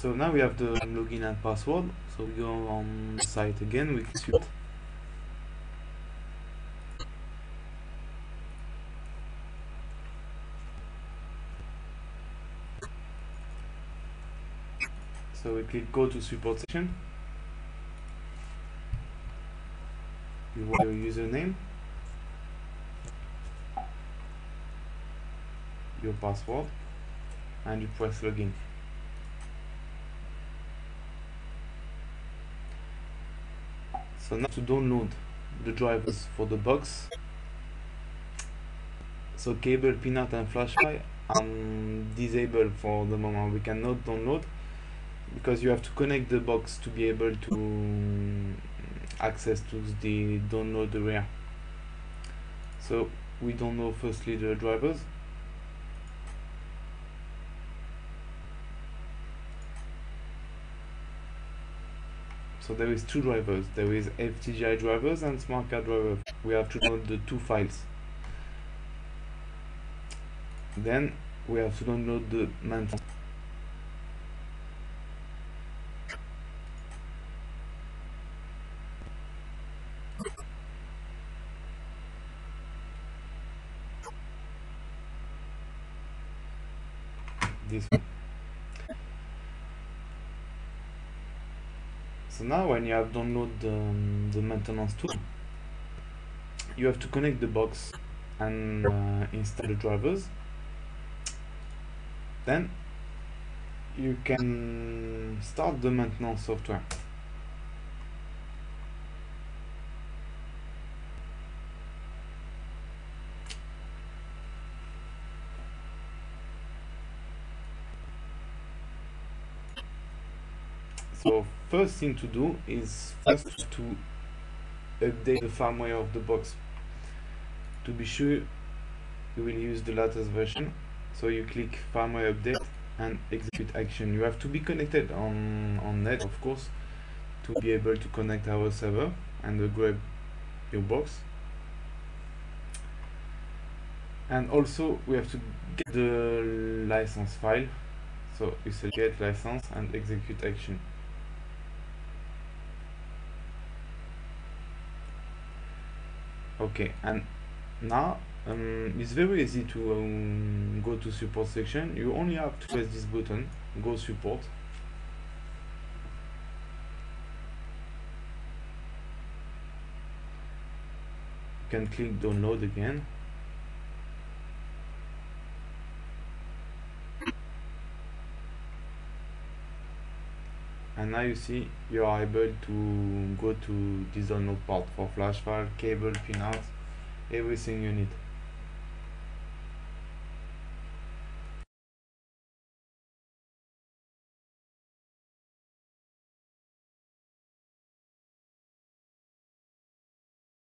so now we have the login and password. So we go on site again we click so we click go to support section you want your username. Your password. And you press login so now to download the drivers for the box. So cable pinout and flashfile I'm um, disabled for the moment. We cannot download because you have to connect the box to be able to mm, access to the download area so we download firstly the drivers so there is two drivers. There is FTDI drivers and smart card drivers we have to download the two files. Then we have to download the maintenance. This one so now when you have downloaded the, um, the maintenance tool you have to connect the box and uh, install the drivers. Then you can start the maintenance software. So first thing to do is first to update the firmware of the box. To be sure you will use the latest version. So you click firmware update and execute action. You have to be connected on on net of course to be able to connect our server and grab your box. And also we have to get the license file. So you get license and execute action okay and now um, it's very easy to um, go to support section. You only have to press this button go support. You can click download again and now you see you are able to go to this download part for flash file cable pinout everything you need